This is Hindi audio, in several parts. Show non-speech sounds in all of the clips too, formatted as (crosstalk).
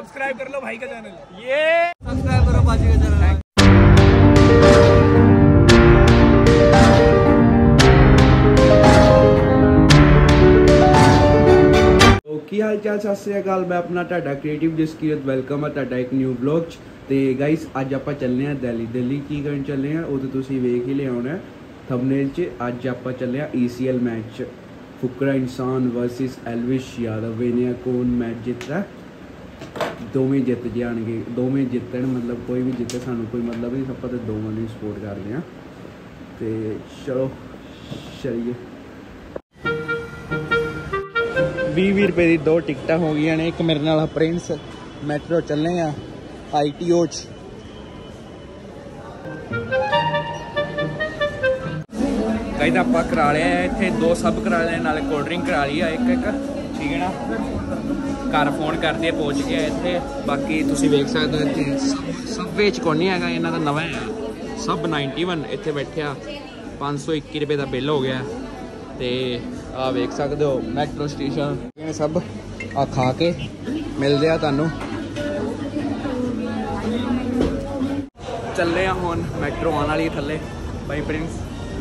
सब्सक्राइब कर लो भाई का चैनल ये सब्सक्राइब करो बाजी का चैनल ਤੋ ਕੀ ਹਾਲ ਚਾਲ ਸਤਿ ਸ੍ਰੀ ਅਕਾਲ ਮੈਂ ਆਪਣਾ ਤੁਹਾਡਾ ਕ੍ਰੀਏਟਿਵ ਜਸਕੀਰਤ ਵੈਲਕਮ ਹੈ ਤੁਹਾਡਾ ਇੱਕ ਨਿਊ ਵਲੌਗ 'ਚ ਤੇ ਗਾਇਸ ਅੱਜ ਆਪਾਂ ਚੱਲੇ ਆ ਦਿੱਲੀ ਦਿੱਲੀ ਕੀ ਕਰਨ ਚੱਲੇ ਆ ਉਹ ਤਾਂ ਤੁਸੀਂ ਵੇਖ ਹੀ ਲਿਆਉਣਾ ਥੰਬਨੇਲ 'ਚ ਅੱਜ ਆਪਾਂ ਚੱਲੇ ਆ ECL ਮੈਚ 'ਚ ਫੁਕਰਾ ਇਨਸਾਨ ਵਰਸਸ ਐਲਵਿਸ਼ ਯਾਦਵ ਇਹਨੇ ਕੌਣ ਮੈਚ ਜਿੱਤਦਾ ਦੋਵੇਂ ਜਿੱਤ ਜਾਣਗੇ, ਦੋਵੇਂ ਜਿੱਤਣ, ਮਤਲਬ ਕੋਈ ਵੀ ਜਿੱਤੇ ਸਾਨੂੰ ਕੋਈ ਮਤਲਬ ਨਹੀਂ, ਆਪਾਂ ਤਾਂ ਦੋਵਾਂ ਨੂੰ ਸਪੋਰਟ ਕਰਦੇ ਆ ਤੇ ਚਲੋ, ਚਲੀਏ। 20 ਰੁਪਏ ਦੀ ਦੋ ਟਿਕਟਾਂ ਹੋ ਗਈਆਂ ਨੇ, ਇੱਕ ਮੇਰੇ ਨਾਲ ਪ੍ਰਿੰਸ, ਮੈਟਰੋ ਚੱਲੇ ਆ ਆਈਟੀਓ ਚ। ਗਾਇਦ ਆਪਾਂ ਕਰਾ ਲਿਆ, ਇੱਥੇ ਦੋ ਸਬ ਕਰਾ ਲਏ ਨਾਲੇ ਕੋਲਡ ਡਰਿੰਕ ਕਰਾ ਲਈ ਆ ਇੱਕ ਇੱਕ ਠੀਕ ਹੈ ਨਾ? ਘਰ ਫੋਨ ਕਰਦੇ ਆ, ਪਹੁੰਚ ਗਿਆ ਇੱਥੇ ਬਾਕੀ ਤੁਸੀਂ ਵੇਖ ਸਕਦੇ ਹੋ ਇੱਥੇ ਸਬ- ਸਬ ਵਿੱਚ ਕੋਈ ਨਹੀਂ ਹੈਗਾ ਇਹਨਾਂ ਦਾ ਨਵਾਂ ਹੈ ਸਬ 91 ਇੱਥੇ ਬੈਠਿਆ 521 ਰੁਪਏ ਦਾ ਬਿੱਲ ਹੋ ਗਿਆ ਤੇ ਆ ਵੇਖ ਸਕਦੇ ਹੋ ਮੈਟਰੋ ਸਟੇਸ਼ਨ ਇਹ ਸਭ ਆ ਖਾ ਕੇ ਮਿਲਦੇ ਆ ਤੁਹਾਨੂੰ ਚੱਲੇ ਆ ਹੁਣ ਮੈਟਰੋ ਆਉਣ ਵਾਲੀ ਹੈ ਥੱਲੇ ਭਾਈ ਪ੍ਰਿੰਸ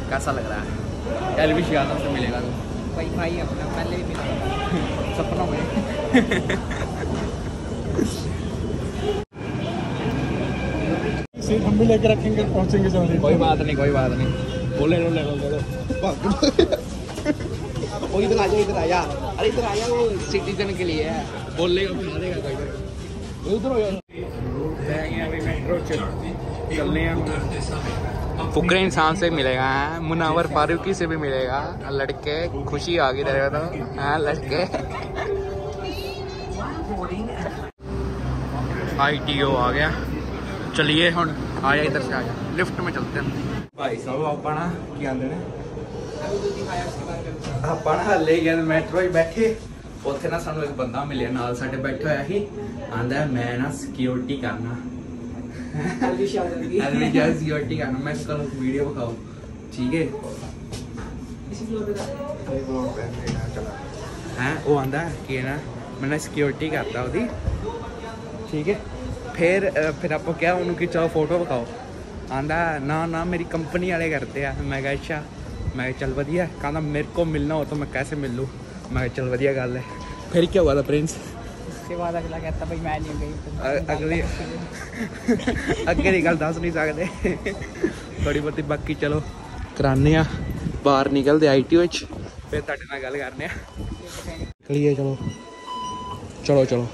कैसा लग रहा है एलविश यादव से मिलेगा तो भाई भाई अपना पहले भी मिला सपनों में सीट हम भी लेके रखेंगे पहुँचेंगे जल्दी। कोई बात नहीं कोई बात नहीं। बोले लो ले लो ले लो वो इधर आ जा इधर आ जा। अरे इधर आ जा वो सिटीजन के लिए है। बोलेगा बना देगा कोई। तो उधर हो फुकरे इंसान से मिलेगा मुनावर फारूकी से भी मिलेगा। लड़के खुशी आ गई रहेगा तो हाँ लड़के? आई टी ओ आ गया चलिए ਹੁਣ ਆ ਜਾ इधर से आ जा लिफ्ट में चलते हैं ਭਾਈ ਸਾਹਿਬ ਆਪਾਂ ਨਾ ਕੀ ਆਂਦੇ ਨੇ ਆਪਾਂ ਨਾ ਹੱਲੇ ਗਿਆ ਮੈਟਰੋ 'ਚ ਬੈਠੇ ਉੱਥੇ ਨਾ ਸਾਨੂੰ ਇੱਕ ਬੰਦਾ ਮਿਲਿਆ ਨਾਲ ਸਾਡੇ ਬੈਠਾ ਹੋਇਆ ਸੀ ਆਂਦਾ ਮੈਂ ਨਾ ਸਿਕਿਉਰਿਟੀ ਕਰਨਾ एलविश यादव की ਐਲਵੀ ਜੈ ਸਿਕਿਉਰਿਟੀ ਕਰਨਾ ਮੈਂ ਕੱਲ ਵੀਡੀਓ ਵਿਖਾਓ ਠੀਕ ਹੈ इसी फ्लोर पे था ਹੈ ਉਹ ਆਂਦਾ ਕਿ ਨਾ ਮੈਂ ਨਾ ਸਿਕਿਉਰਿਟੀ ਕਰਦਾ ਉਹਦੀ ਠੀਕ ਹੈ ਫਿਰ ਅ, ਫਿਰ ਆਪਾਂ ਕਿਹਾ ਉਹਨੂੰ ਕਿ ਚਲੋ ਫੋਟੋ ਵਿਖਾਓ ਆਂਦਾ ਨਾ ਨਾ ਮੇਰੀ ਕੰਪਨੀ ਵਾਲੇ ਕਰਦੇ ਆ ਮੈਂ ਕਿਹਾ ਅੱਛਾ ਮੈਂ ਕਿਹਾ ਚੱਲ ਵਧੀਆ ਹੈ। ਕਹਿੰਦਾ ਮੇਰੇ को मिलना हो तो मैं कैसे मिल लूँ मैं किहा, चल ਵਧੀਆ ਗੱਲ ਹੈ ਫਿਰ ਕੀ हुआ था प्रिंस उसके बाद अगला कहता भाई मैं नहीं गई ਅ- ਅਗਲੀ ਅੱਗੇ ਦੀ ਗੱਲ ਦੱਸ ਨਹੀਂ ਸਕਦੇ ਥੋੜੀ ਬਹੁਤੀ ਬਾਕੀ ਚਲੋ ਕਰਾਨੇ ਆ ਬਾਹਰ ਨਿਕਲਦੇ ਆਈਟੀ ਵਿੱਚ ਫਿਰ ਤੁਹਾਡੇ चलो चलो।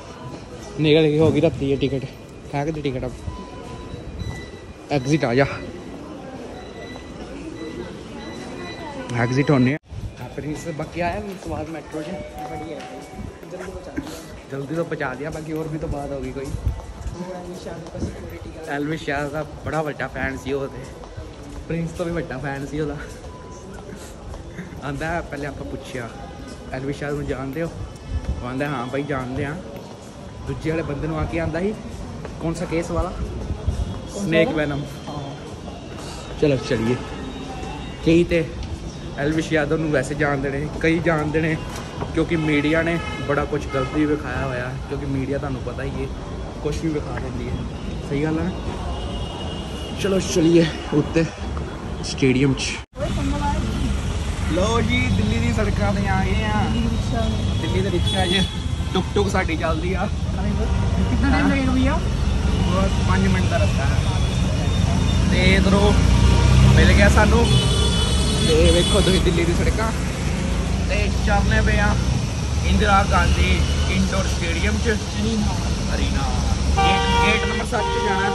निकल गई होगी रत्ती है टिकट। फेंक दी टिकट अब? एग्जिट आ जा। एग्जिट होने। प्रिंस बाकी आया बाद मेट्रो से। जल्दी तो पहुँचा दिया, बाकी और भी तो बात होगी कोई। एलविश शाह का बड़ा बड़ा फ़ैन सी ओह्दे प्रिंस तो भी बड़ा फ़ैन सी ओह्दा आंदा पैह्लें आपां पुच्छेआ एलविश शाह जानते हो? ਆਪਾਂ ਪੁੱਛਿਆ ਐਲਵਿਸ ਯਾਦ ਨੂੰ ਜਾਣਦੇ ਹੋ ਉਹ ਆਂਦਾ ਹਾਂ ਭਾਈ ਜਾਣਦੇ ਆ ਦੂਜੇ ਵਾਲੇ ਬੰਦੇ ਨੂੰ ਆ ਕੇ ਆਂਦਾ ਸੀ ਕੌਣ ਸਾ ਕੇਸ ਵਾਲਾ ਸਨੇਕ ਵੈਨਮ हाँ ਚਲੋ ਚਲੀਏ ਕਈ ਤੇ ਐਲਵਿਸ਼ ਯਾਦਵ ਨੂੰ ਵੈਸੇ ਜਾਣਦੇ ਨੇ ਕਈ ਜਾਣਦੇ ਨੇ ਕਿਉਂਕਿ ਮੀਡੀਆ ਨੇ ਬੜਾ ਕੁਝ ਗਲਤ ਵੀ ਵਿਖਾਇਆ ਹੋਇਆ ਹੈ, ਕਿਉਂਕਿ ਮੀਡੀਆ ਤੁਹਾਨੂੰ ਪਤਾ ਹੀ ਹੈ ਕੁਝ ਵੀ ਵਿਖਾ ਦਿੰਦੀ ਹੈ ਸਹੀ ਗੱਲ ਹੈ ਨਾ ਚਲੋ ਚਲੀਏ ਉੱਤੇ ਸਟੇਡੀਅਮ 'ਚ ਲੋ ਜੀ ਦਿੱਲੀ ਦੀ ਸੜਕਾਂ ਤੇ ਆ ਗਏ ਆ ਗੱਡੀ ਤੇ ਰਿਕਸ਼ਾ ਜੇ। ਟੁਕ ਟੁਕ ਸਾਡੀ ਚੱਲਦੀ ਆ। ਕਿੰਨਾ ਟਾਈਮ ਲੱਗੇਗਾ ਭਈਆ 5 ਮਿੰਟ ਦਾ ਰਸਤਾ ਹੈ। ਤੇ ਇਧਰੋਂ ਮਿਲ ਗਿਆ ਸਾਨੂੰ। ਤੇ ਵੇਖੋ ਤੁਸੀਂ ਦਿੱਲੀ ਦੀ ਸੜਕਾਂ। ਤੇ ਚੱਲਨੇ ਪਏ ਆ ਇੰਦਰਾ ਗਾਂਧੀ ਇੰਡੋਰ ਸਟੇਡੀਅਮ ਚ। ਅਰੀਨਾ ਗੇਟ ਨੰਬਰ 7 ਤੇ ਜਾਣਾ।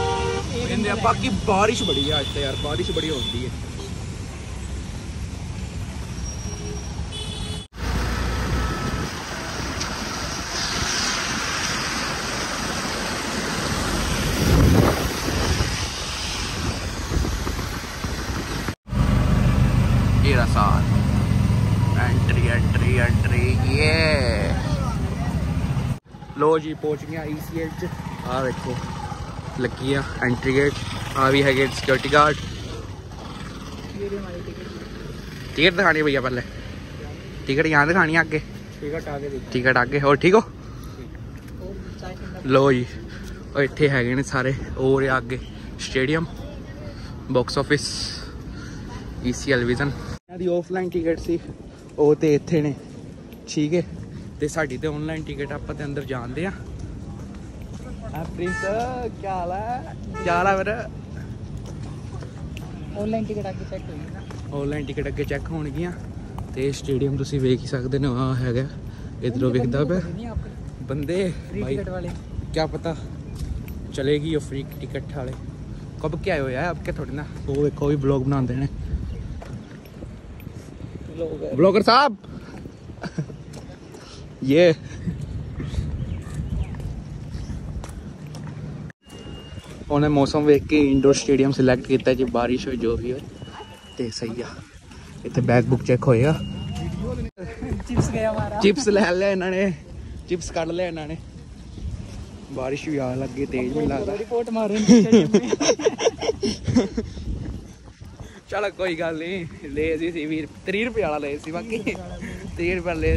ਇਹਦੇ ਬਾਕੀ ਬਾਰਿਸ਼ ਬੜੀ ਆ ਅੱਜ ਤੇ ਯਾਰ ਬਾਰਿਸ਼ ਬੜੀ ਹੁੰਦੀ ਹੈ। ਲੋ ਜੀ ਪਹੁੰਚ ਗਿਆ ਈਸੀਐਲ ਚ ਆ ਵੇਖੋ ਲੱਗੀ ਆ ਐਂਟਰੀ ਗੇਟ ਆ ਵੀ ਹੈਗੇ ਸਿਕਿਉਰਿਟੀ ਗਾਰਡ टिकट दिखानी भैया पहले टिकट यहाँ दिखानी है आगे टिकट आगे देखो टिकट आगे और ठीक हो चाय ठंडा ਲੋ ਜੀ ਉਹ ਇੱਥੇ ਹੈਗੇ ਨੇ ਸਾਰੇ ਹੋਰ ਆ ਅੱਗੇ stadium box office ECL vision ਇਹਨਾਂ ਦੀ ਆਫਲਾਈਨ ਟਿਕਟ ਸੀ ਉਹ ਤੇ ਇੱਥੇ ਨੇ ਠੀਕ ਹੈ ਤੇ ਸਾਡੀ ਤੇ ਆਨਲਾਈਨ ਟਿਕਟ ਆਪਾਂ ਤੇ ਅੰਦਰ ਜਾਣਦੇ ਆ। ਆ ਪ੍ਰੀਤ ਕੀ ਹਾਲ ਹੈ ਕੀ ਹਾਲ ਹੈ ਆਨਲਾਈਨ ਟਿਕਟ ਅੱਗੇ ਚੈੱਕ ਹੋਈ ਨਾ। ਆਨਲਾਈਨ ਟਿਕਟ ਅੱਗੇ ਚੈੱਕ ਹੋਣਗੀਆਂ। ਤੇ ਸਟੇਡੀਅਮ ਤੁਸੀਂ ਵੇਖ ਹੀ ਸਕਦੇ ਹੋ ਆ ਹੈਗਾ। ਇਧਰੋਂ ਵੇਖਦਾ ਪਿਆ। ਬੰਦੇ ਭਾਈ ਕੀ ਪਤਾ ਚਲੇਗੀ ਉਹ ਫ੍ਰੀ ਟਿਕਟ ਵਾਲੇ। ਕਬ ਕੇ ਆਏ ਹੋ ਆਪਕੇ ਥੋੜੇ ਨਾ ਉਹ ਵੇਖੋ ਵੀ ਬਲੌਗ ਬਣਾਉਂਦੇ ਨੇ। ਬਲੌਗਰ ਸਾਹਿਬ! Yeah. उन्हें मौसम वेख के इंडोर स्टेडियम सिलेक्ट किया जी बारिश हो जो भी हो तो सही है। इतने बैग बुक चेक होएगा चिप्स चिप्स ले लिया इन्होंने चिप्स कड़ लिया इन्होंने बारिश भी आ लगे तेज भी लगता रिपोर्ट मारे चलो कोई गल नहीं ले सी वीर रुपये वाला ले बाकी। त्रीह रुपये ले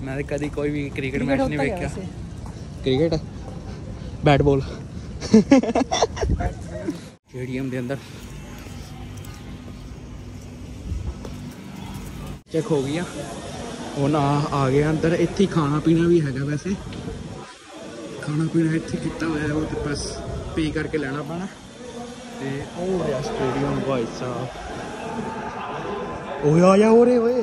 ਮੈਂ ਕਦੀ ਕੋਈ ਵੀ ਕ੍ਰਿਕਟ ਮੈਚ ਨਹੀਂ ਵੇਖਿਆ ਕ੍ਰਿਕਟ ਬੈਟ ਬਾਲ ਸਟੇਡੀਅਮ ਦੇ ਅੰਦਰ ਚੈੱਕ ਹੋ ਗਿਆ ਹੁਣ ਆ ਆ ਗਿਆ ਅੰਦਰ ਇੱਥੇ ਖਾਣਾ ਪੀਣਾ ਵੀ ਹੈਗਾ ਵੈਸੇ ਖਾਣਾ ਪੀਣਾ ਇੱਥੇ ਕੀਤਾ ਹੋਇਆ ਉਹ ਤੇ ਬਸ ਪੇ ਕਰਕੇ ਲੈਣਾ ਪੈਣਾ ਤੇ ਉਹ ਰਿਹਾ ਸਟੇਡੀਅਮ ਵਾਈਸ ਸਾਹਿਬ ਓਏ ਆ ਜਾ ਓਰੇ ਓਏ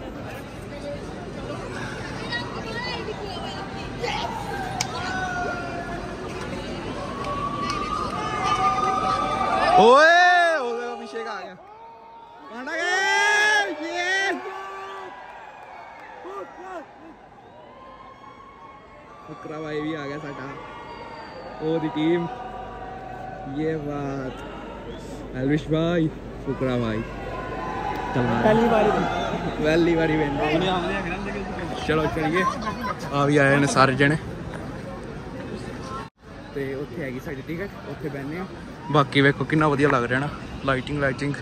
ਲਾਈਵ ਕਾਸਟ ਚੱਲਦਾ ਪਿਆ ਓਏ ਉਹਦਾ ਅਭਿਸ਼ੇਕ ਆ ਗਿਆ ਪਾਂਡਾ ਗਏ ਯੇ ਫੁਕਰਾ ਭਾਈ ਵੀ ਆ ਗਿਆ ਸਾਡਾ ਉਹਦੀ ਟੀਮ ये बात अलविश भाई फुकरा भाई पहली बार ही वैली वारी वेंदा ਚਲੋ ਚਲੀਏ ਆ ਵੀ ਆਏ ਨੇ ਸਾਰੇ ਜਣੇ ਤੇ ਉੱਥੇ ਹੈਗੀ ਸਾਡੀ ਟਿਕਟ ਉੱਥੇ ਬੈਠਨੇ ਆ बाकी वेखो कि वादिया लग रहा है ना लाइटिंग लाइटिंग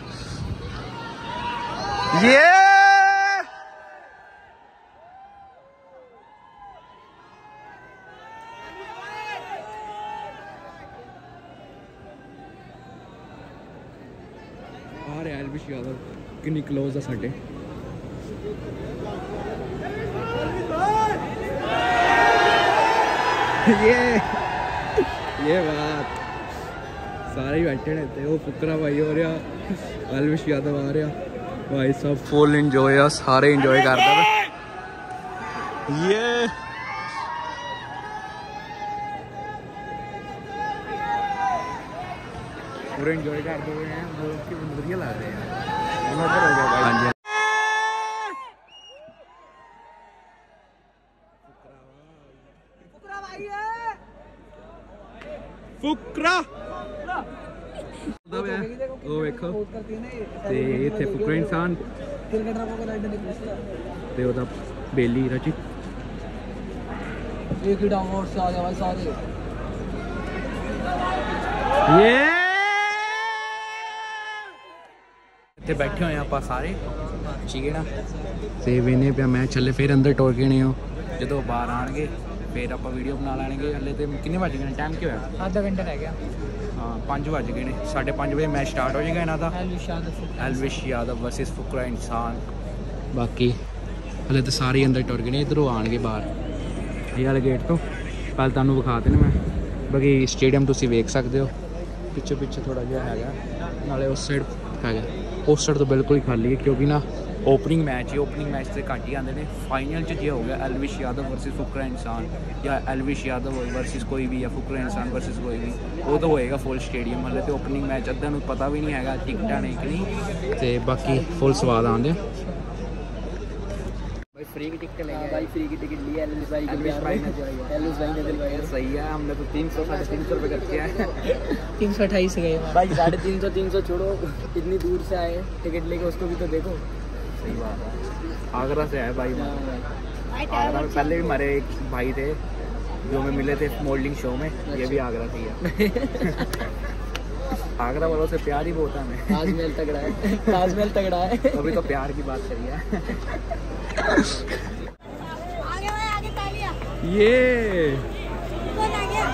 ये! क्लोज है साढ़े। ये! ये वाह। सारे ही बैठे रहते वो फुकरा भाई हो रहा। अलविश यादव आ रहा। भाई सब फुल इंजॉय आ, सारे इंजॉय कर रहे ये। पूरे इंजॉय कर रहे हैं वो उसकी बंदरिया ला रहे हैं। ਰੱਖੋ ਤੇ ਇੱਥੇ ਫੁਕਰੇ ਇਨਸਾਨ ਤੇ ਉਹਦਾ ਬੇਲੀ ਰਚੀ ਇਹ ਕਿਡਾ ਆਵਾਜ਼ ਆ ਜਾ ਸਾਰੇ ਯੇ ਇੱਥੇ ਬੈਠੇ ਹੋਏ ਆਪਾਂ ਸਾਰੇ ਠੀਕ ਹੈ ਨਾ ਤੇ ਵੇਨੇ ਪਿਆ ਮੈਚ ਹੱਲੇ ਫੇਰ ਅੰਦਰ ਟੋਰ ਕੇ ਨੇ ਹੋ ਜਦੋਂ ਬਾਹਰ ਆਣਗੇ ਫੇਰ ਆਪਾਂ ਵੀਡੀਓ ਬਣਾ ਲੈਣਗੇ ਹੱਲੇ ਤੇ ਕਿੰਨੇ ਵਜੇ ਗਏ ਟਾਈਮ ਕੀ ਹੋਇਆ ਆਧਾ ਘੰਟਾ ਰਹਿ ਗਿਆ ਹਾਂ 5 ਵਜ ਗਏ ਨੇ 5:30 ਵਜੇ ਮੈਚ ਸਟਾਰਟ ਹੋ ਜਾਏਗਾ ਇਹਨਾਂ ਦਾ। ਐਲਵਿਸ਼ ਯਾਦਵ ਵਰਸਸ ਫੁਕਰਾ ਇਨਸਾਨ। ਬਾਕੀ ਹਲੇ ਤਾਂ ਸਾਰੇ ਅੰਦਰ ਟੁਰ ਗਏ ਨੇ ਇਧਰੋਂ ਆਣਗੇ ਬਾਹਰ। ਇਹ ਵਾਲੇ ਗੇਟ ਤੋਂ। ਪਹਿਲਾਂ ਤੁਹਾਨੂੰ ਵਿਖਾ ਨੇ ਮੈਂ। ਬਾਕੀ ਸਟੇਡੀਅਮ ਤੁਸੀਂ ਵੇਖ ਸਕਦੇ ਹੋ। ਪਿੱਛੇ ਪਿੱਛੇ ਥੋੜਾ ਜਿਹਾ ਹੈਗਾ। ਨਾਲੇ ਉਸ ਸਾਈਡ ਹੈਗਾ। ਉਸ ਸਾਈਡ ਤੋਂ ਬਿਲਕੁਲ ਹੀ ਖਾਲੀ ਹੈ ਕਿਉਂਕਿ ਨਾ ओपनिंग मैच है ओपनिंग मैच से घट ही आते हैं फाइनल च हो गया एलविश यादव वर्सिज फुकरा इंसान या एलविश यादव वर्सेस कोई भी या फुकरा इंसान वर्सेस कोई भी वो तो होएगा फुल स्टेडियम हल्ले तो ओपनिंग मैच अद्धा पता भी नहीं है टिकटा नहीं कि नहीं। तो बाकी फुल स्वाद आते फ्री की टिकट लेंगे भाई फ्री की टिकट ली एलविस भाई एलविस भाई ने एलविस भाई सही है हमने तो तीन सौ साढ़े तीन सौ रुपये करके आए गए। भाई साढ़े तीन सौ तीन सौ छोड़ो इतनी दूर से आए टिकट लेके उसको भी तो देखो। सही बात है। आगरा से है। भाई हाँ आगरा में पहले भी हमारे एक भाई थे जो हमें मिले थे मोल्डिंग शो में ये भी आगरा से ही है। (laughs) आगरा वालों से प्यार ही बहुत है हमें। ताजमहल तगड़ा है। ताजमहल तगड़ा है। (laughs) अभी तो प्यार की बात करिए (laughs) आगे भाई आगे ये कौन आ गया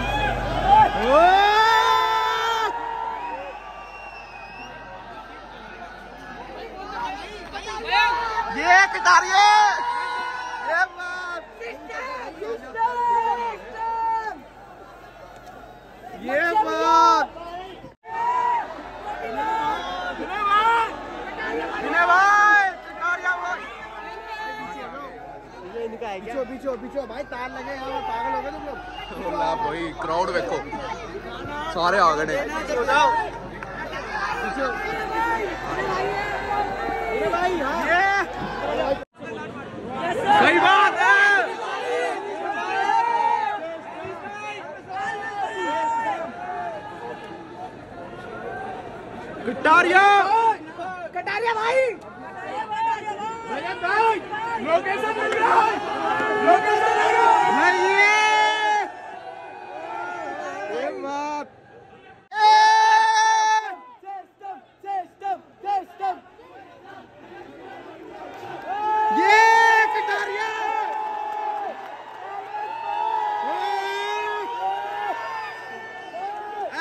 ये कटारिए ये ये बात विनय भाई कटारिया पीछो पीछो पीछो भाई तार लगे यहाँ पागल हो गए तुम लोग ला भाई क्राउड देखो सारे आ गए ने सही बात है कटारिया कटारिया भाई नहीं ये बात ये कटारिया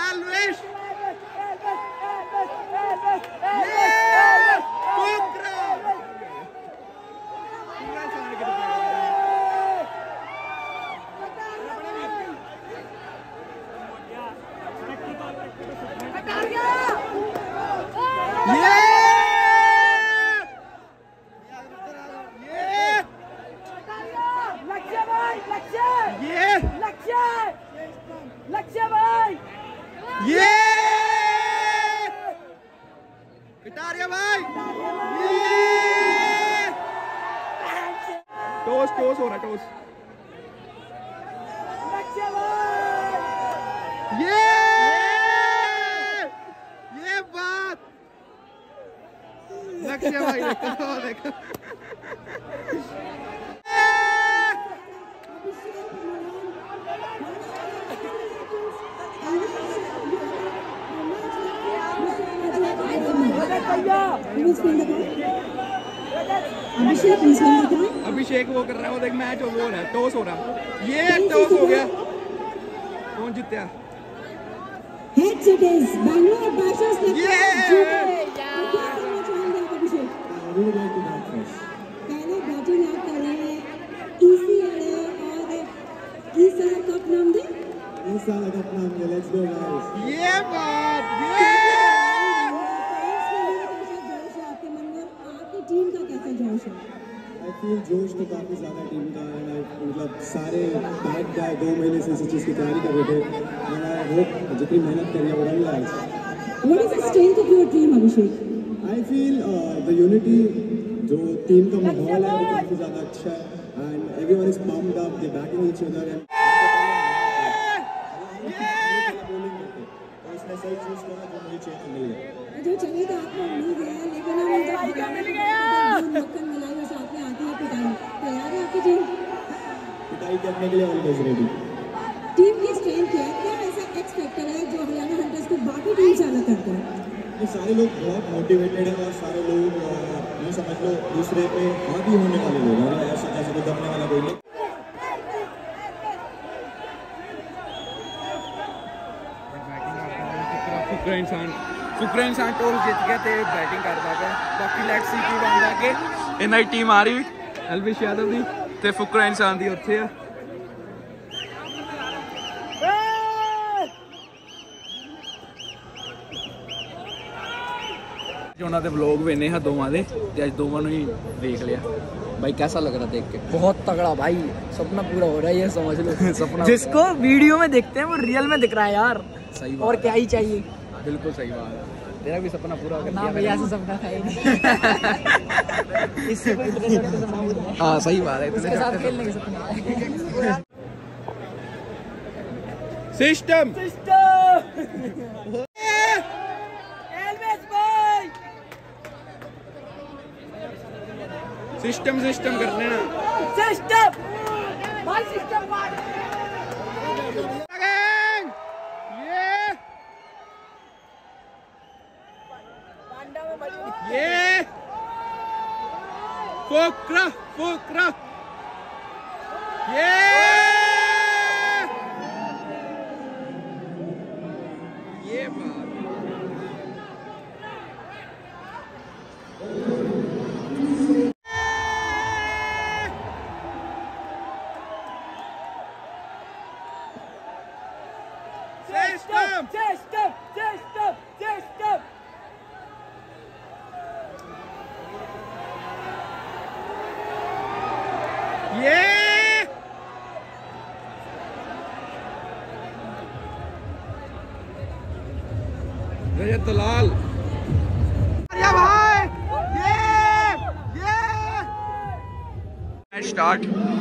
एल्विश ये ये लक्ष्य भाई लक्ष्य ये लक्ष्य लक्ष्य भाई ये कटारिया भाई ये टोस टोस हो रहा टोस लक्ष्य भाई ये! ये बात! लक्ष्य भाई देखो देखो। अभिषेक अभिषेक वो कर रहा है, वो देख मैच हो वो रहा है टॉस हो रहा ये टॉस हो गया। कौन जीतया? today's Bangalore Yeah! yeah. सारे बैक का दो महीने से इसी चीज़ की तैयारी कर रहे थे। एंड आई होप जितनी मेहनत करी है वो रंग लाए what is the strength of your team Abhishek I feel the unity जो टीम का माहौल है वो काफ़ी ज़्यादा अच्छा है। And everyone is pumped up they backing each other and तो उसने सही चूज़ करा जो मुझे चाहिए मिल गया। जो चले तो आपको मिल गया लेकिन हम जब मिल गया? मक्खन मलाई और साथ में आती है पिटाई तैयार है आपकी टीम फाइट करने के लिए ऑलवेज रेडी टीम की स्ट्रेंथ क्या है? क्या ऐसा एक्स फैक्टर है जो हरियाणा हंटर्स को बाकी टीम से अलग करता है? तो सारे लोग बहुत मोटिवेटेड है और सारे लोग ये समझ लो दूसरे पे हावी होने वाले लोग हैं। ऐसा ऐसे कोई दबने वाला कोई नहीं। सुक्रेन सान सुक्रेन सान टोल जित गया तो बैटिंग करता है बाकी लैक्सी सी की बनता कि इन्हें टीम आ रही अलविश यादव की तो फुकरा इंसान की उत्थे ਉੱਥੇ ਆ ਉਹਨਾਂ ਦੇ ਵਲੌਗ ਵੇਨੇ ਹਾਂ ਦੋਵਾਂ ਦੇ ਤੇ ਅੱਜ ਦੋਵਾਂ ਨੂੰ ਹੀ ਵੇਖ ਲਿਆ ਭਾਈ कैसा लग रहा देख के बहुत तगड़ा भाई सपना पूरा हो रहा है ये समझ लो (laughs) सपना जिसको वीडियो में देखते हैं वो रियल में दिख रहा है यार सही और बात क्या ही चाहिए बिल्कुल सही बात है तेरा भी सपना पूरा कर ना दिया भैया मैंने। ऐसा सपना था ही नहीं (laughs) इससे कोई इतने छोटे सपना नहीं है। हाँ सही बात है उसके साथ खेलने का सपना है सिस्टम सिस्टम सिस्टम करने हैं सिस्टम भाई सिस्टम ये। फोकरा फोकरा ये ये। ये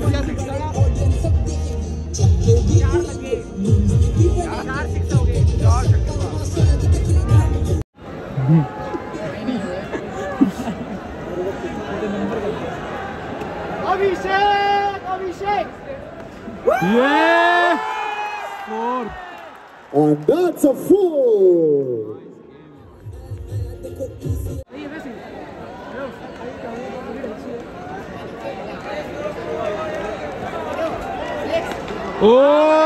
लगा चार छक्के Abhishek Abhishek four And that's a four! Oh oh!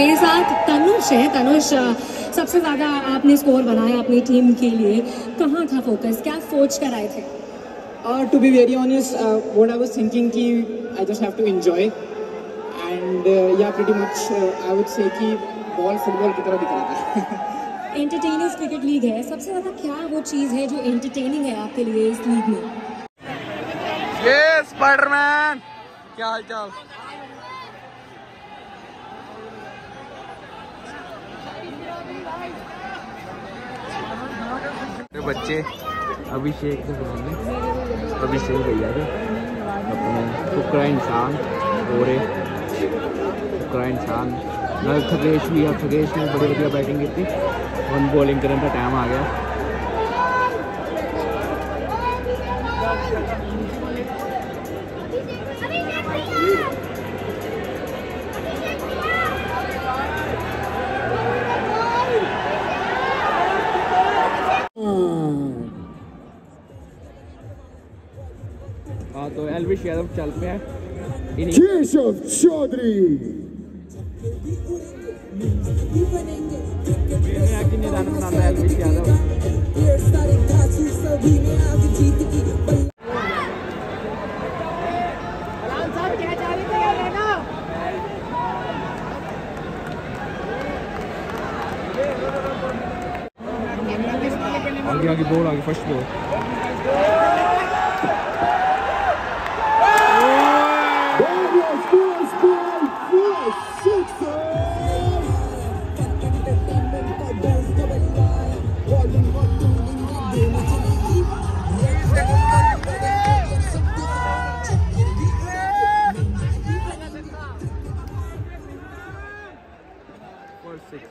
मेरे साथ तनुष है। तनुष सबसे ज़्यादा आपने स्कोर बनाया अपनी टीम के लिए। कहाँ था फोकस क्या सोच कर आए थे? To be very honest, uh, what I was thinking कि have to enjoy. And uh, yeah, pretty much uh, I would say कि बॉल फुटबॉल की तरह दिख रहा था। एंटरटेनिंग क्रिकेट लीग है। सबसे ज़्यादा क्या वो चीज़ है जो एंटरटेनिंग है आपके लिए इस लीग में? ये स्पाइडरमैन क्या हाल चाल मेरे बच्चे अभिषेक अभिषेक भैया के अपने टुकड़ा इंसान और टुकड़ा इंसान। नाल थकेश भी थकेश ने बड़ी बढ़िया बैटिंग की थी। और बॉलिंग करने का टाइम आ गया। हाँ तो यादव चल पे है। केशव चौधरी। आगे आगे बॉल आगे फ़र्स्ट बॉल आउट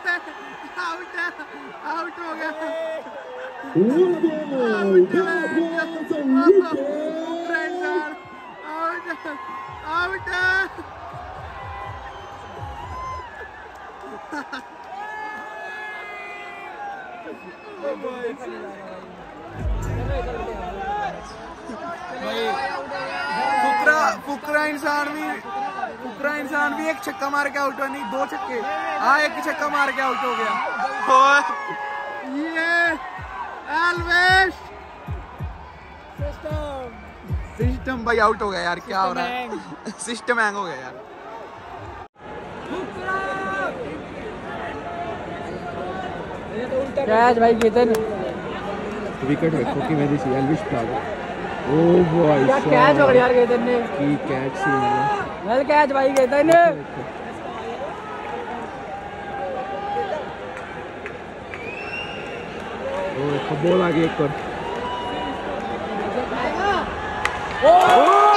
है आउट है है हो गया फुकरा फुकरा इंसान भी फुकरा इंसान भी एक छक्का मार के आउट हुआ नहीं दो छक्के। हाँ एक छक्का मार के आउट हो गया। ये एलवेश सिस्टम भाई आउट हो गया यार क्या हो रहा है? सिस्टम हैंग हो गया यार। कैच भाई केतन विकेट देखो कि मेरी सी एलविश फ्लैग ओ भाई क्या कैच हो गया यार केतन ने? की कैच सी वेल कैच भाई केतन ओ बॉल आ गई एक और। आउट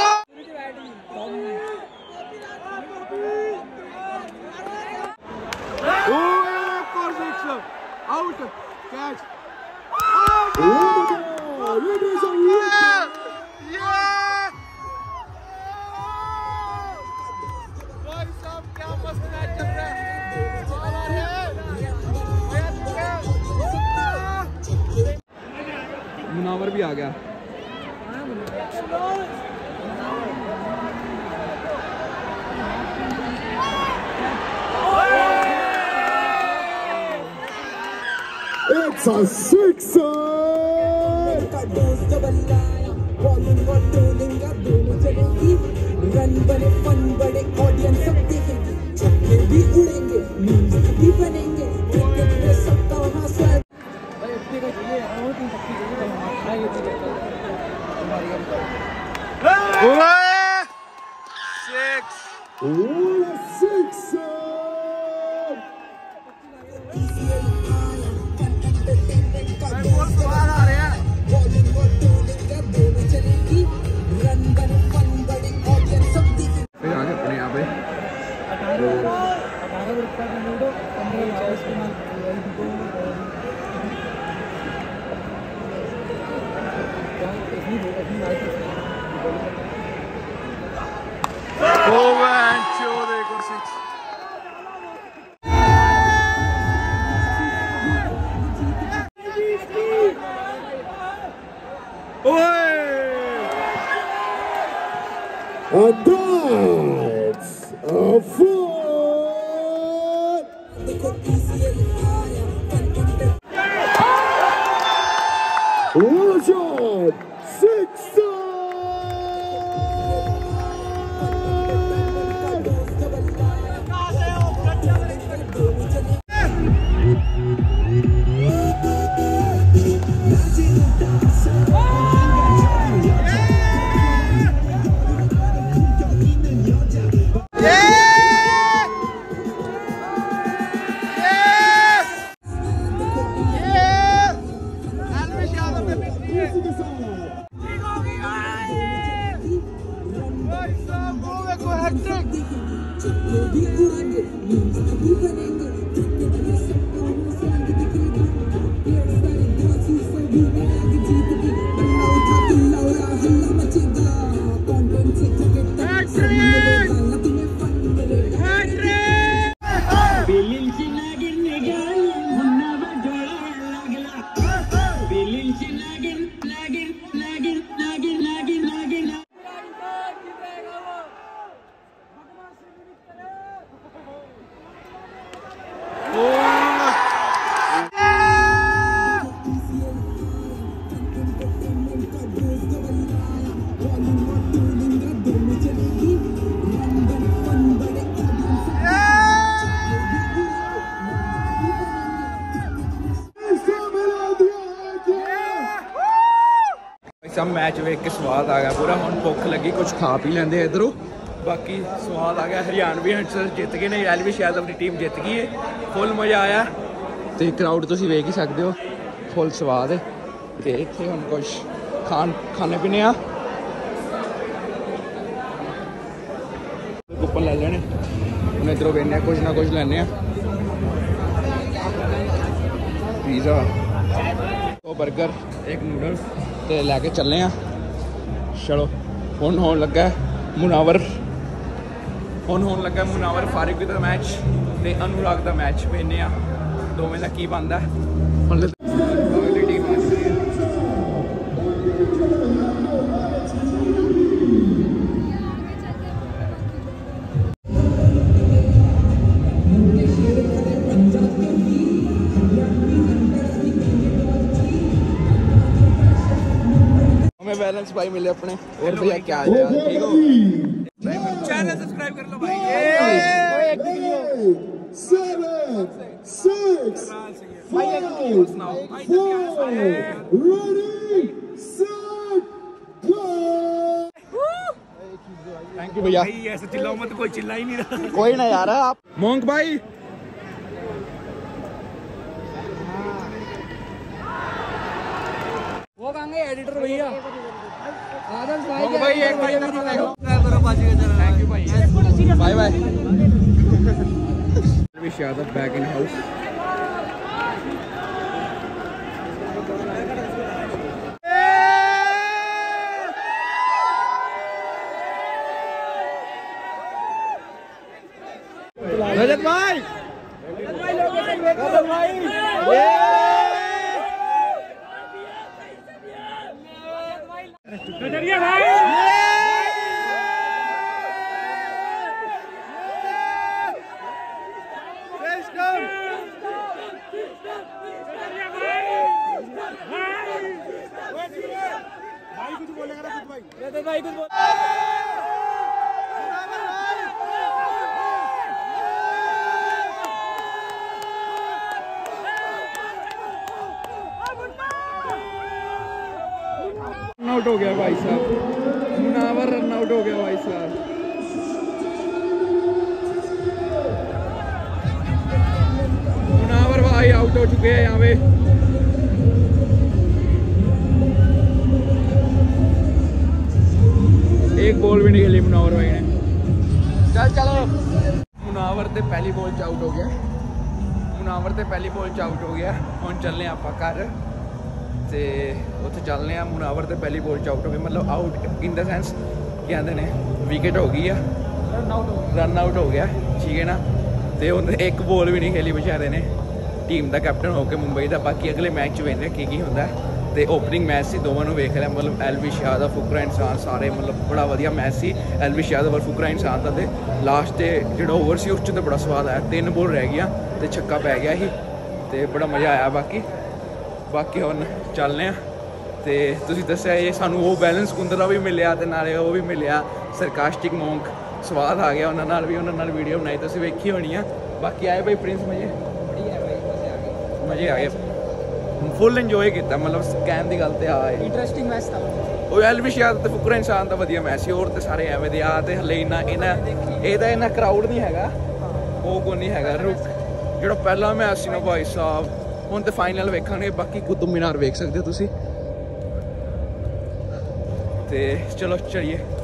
भी आ गया It's a sixer! रन छक्के भी उड़ेंगे मीम्स भी बनेंगे क्रिकेट ਮੈਚ ਵੇਖ ਕੇ ਸਵਾਦ ਆ ਗਿਆ ਪੂਰਾ, ਹੁਣ ਭੁੱਖ ਲੱਗੀ ਕੁਝ ਖਾ ਪੀ ਲੈਂਦੇ ਇਧਰੋਂ। ਬਾਕੀ ਸਵਾਦ ਆ ਗਿਆ ਹਰਿਆਣਵੀ ਹੰਟਰ ਜਿੱਤ ਗਏ ਨੇ ਐਲਵੀ ਸ਼ਾਇਦ ਆਪਣੀ ਟੀਮ ਜਿੱਤ ਗਈ ਹੈ ਫੁੱਲ ਮਜ਼ਾ ਆਇਆ। ਤੇ ਕਰਾਊਡ ਤੁਸੀਂ ਵੇਖ ਹੀ ਸਕਦੇ ਹੋ ਫੁੱਲ ਸਵਾਦ ਹੈ ਤੇ ਇੱਥੇ ਹੁਣ ਕੁਝ ਖਾਣ, ਖਾਣੇ ਪੀਣੇ ਆ। ਕੁਪਨ ਲੈ ਲੈਣੇ। ਹੁਣ ਇਧਰੋਂ ਵੇਖਨੇ ਆ ਕੁਝ ਨਾ ਕੁਝ ਲੈਣੇ ਆ। ਪੀਜ਼ਾ ਉਹ 버ਗਰ ਇੱਕ ਨੂਡਲ ਤੇ ਲੈ ਕੇ ਚੱਲੇ ਆ। ਚਲੋ, ਹੁਣ ਹੋਣ ਲੱਗਾ ਮੁਨਾਵਰ। ਹੁਣ ਹੋਣ ਲੱਗਾ ਮੁਨਾਵਰ ਫਾਰਿਕ ਦਾ ਮੈਚ ਤੇ ਅਨੁਰਾਗ ਦਾ ਮੈਚ ਵੇਨੇ ਆ ਦੋਵੇਂ ਦਾ ਕੀ ਬਣਦਾ ਹੈ। भाई मिले अपने। और भैया क्या हाल? चाल ठीक हो? चैनल सब्सक्राइब कर लो भाई। ready, set, go! Thank you भैया। ऐसे चिल्लाओ मत कोई चिल्ला ही नहीं रहा। कोई ना यार आप मोंक भाई। वो कहेंगे एडिटर भैया। आदर्श भाई भाई एक भाई थैंक यू भाई। Bye bye wish Yadav back in house गया भाई साहब। मुनावर रन आउट हो गया भाई साहब। मुनावर भाई आउट हो चुके हैं यहाँ पे। एक बॉल भी नहीं खेली मुनावर भाई ने। चल, चलो। मुनावर तो पहली बॉल च आउट हो गया। मुनावर तो पहली बॉल च आउट हो गया। हम चलने आप घर तो ਉੱਥੇ ਚੱਲਨੇ ਆ ਮੁਨਾਵਰ ਤੇ ਪਹਿਲੀ ਬੋਲ ਚ ਆਊਟ ਹੋ ਗਏ ਮਤਲਬ ਆਊਟ ਇਨ ਦਾ ਸੈਂਸ ਕਹਿੰਦੇ ਨੇ ਵਿਕਟ ਹੋ ਗਈ ਆ। ਰਨ ਆਊਟ ਹੋ ਰਨ ਆਊਟ ਹੋ ਗਿਆ ਠੀਕ ਹੈ ਨਾ? ਤੇ ਉਹਨੇ ਇੱਕ ਬੋਲ ਵੀ ਨਹੀਂ ਖੇਲੀ ਵਿਚਾਰੇ ਨੇ। ਟੀਮ ਦਾ ਕੈਪਟਨ ਹੋ ਕੇ ਮੁੰਬਈ ਦਾ ਬਾਕੀ ਅਗਲੇ ਮੈਚ ਚ ਵੇਖਦੇ ਕੀ ਕੀ ਹੁੰਦਾ। ਤੇ ਓਪਨਿੰਗ ਮੈਚ ਸੀ ਦੋਵਾਂ ਨੂੰ ਵੇਖ ਲਿਆ। ਮਤਲਬ ਐਲਵੀ ਯਾਦਵ ਫੁਕਰਾ ਇਨਸਾਨ ਸਾਰੇ ਮਤਲਬ ਬੜਾ ਵਧੀਆ ਮੈਚ ਸੀ। ਐਲਵੀ ਯਾਦਵ ਔਰ ਫੁਕਰਾ ਇਨਸਾਨ ਦਾ ਤੇ ਲਾਸਟ ਤੇ ਜਿਹੜਾ ਓਵਰ ਸੀ ਉਸ ਚ ਤੇ ਬੜਾ ਸਵਾਦ ਆਇਆ। ਤਿੰਨ ਬੋਲ ਰਹਿ ਗਿਆ ਤੇ ਛੱਕਾ ਪੈ ਗਿਆ ਸੀ ਤੇ ਬੜਾ ਮਜ਼ਾ ਆਇਆ ਬਾਕੀ। ਬਾਕੀ ਹੁਣ ਚੱਲਨੇ ਆ ਤੇ ਤੁਸੀਂ ਦੱਸਿਆ ਇਹ ਸਾਨੂੰ ਉਹ ਬੈਲੈਂਸ ਕੁੰਦਰਾ ਵੀ ਮਿਲਿਆ ਤੇ ਨਾਲੇ ਉਹ ਵੀ ਮਿਲਿਆ। ਸਰਕਾਸਟਿਕ ਮੌਂਕ ਸਵਾਦ ਆ ਗਿਆ ਉਹਨਾਂ ਨਾਲ ਵੀ ਉਹਨਾਂ ਨਾਲ ਵੀਡੀਓ ਬਣਾਈ ਤੁਸੀਂ ਵੇਖੀ ਹੋਣੀ ਆ। ਬਾਕੀ ਆਏ ਬਾਈ ਪ੍ਰਿੰਸ ਮਜੇ? ਮਜੇ ਫੁੱਲ ਇੰਜੋਏ ਕੀਤਾ ਮਤਲਬ ਸਕੈਨ ਦੀ ਗੱਲ ਤੇ ਆ ਹੈ ਇੰਟਰਸਟਿੰਗ ਮੈਚ ਤਾਂ। ਉਹ ਐਲਵਿਸ਼ ਯਾਦ ਤੇ ਫੁਕਰਾ ਇਨਸਾਨ ਦਾ ਵਧੀਆ ਮੈਚ ਸੀ ਹੋਰ ਤੇ ਸਾਰੇ ਐਵੇਂ ਦੇ ਆ ਤੇ ਹਲੇ ਇਨਾ ਇਹਨਾਂ ਇਹਦਾ ਇਹਨਾਂ ਕਰਾਊਡ ਨਹੀਂ ਹੈਗਾ। ਉਹ ਕੋ ਨਹੀਂ ਹੈਗਾ। ਰੁਕ ਜਿਹੜਾ ਪਹਿਲਾ ਮੈਚ ਸੀ ਨਾ ਭਾਈ ਸਾਹਿਬ ਹੁਣ ਤੇ ਫਾਈਨਲ ਵੇਖਾਂਗੇ ਬਾਕੀ ਕੁਤਬ ਮਿਨਾਰ ਵੇਖ ਸਕਦੇ ਹੋ ਤੁਸੀਂ। सकते चलो चलिए।